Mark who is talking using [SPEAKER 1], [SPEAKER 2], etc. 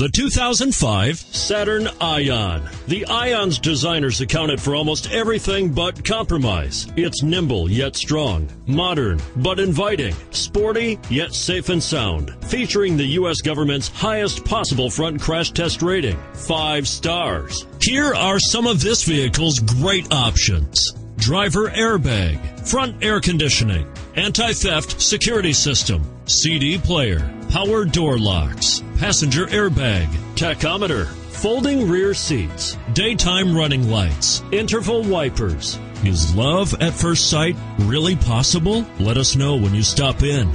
[SPEAKER 1] The 2005 Saturn Ion. The Ion's designers accounted for almost everything but compromise. It's nimble yet strong, modern but inviting, sporty yet safe and sound, featuring the U.S. government's highest possible front crash test rating, five stars. Here are some of this vehicle's great options. Driver airbag, front air conditioning, anti-theft security system, CD player, power door locks, passenger airbag, tachometer, folding rear seats, daytime running lights, interval wipers. Is love at first sight really possible? Let us know when you stop in.